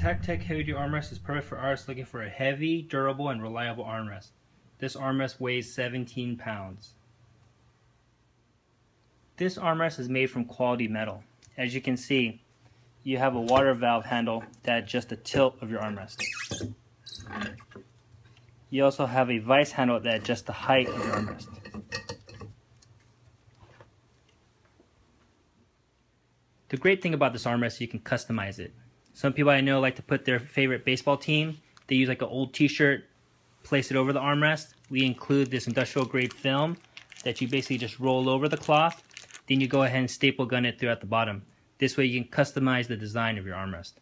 Tat Tech Heavy Duty Armrest is perfect for artists looking for a heavy, durable, and reliable armrest. This armrest weighs 17 pounds. This armrest is made from quality metal. As you can see, you have a water valve handle that adjusts the tilt of your armrest. You also have a vice handle that adjusts the height of your armrest. The great thing about this armrest is you can customize it. Some people I know like to put their favorite baseball team. They use like an old t-shirt, place it over the armrest. We include this industrial grade film that you basically just roll over the cloth. Then you go ahead and staple gun it throughout the bottom. This way you can customize the design of your armrest.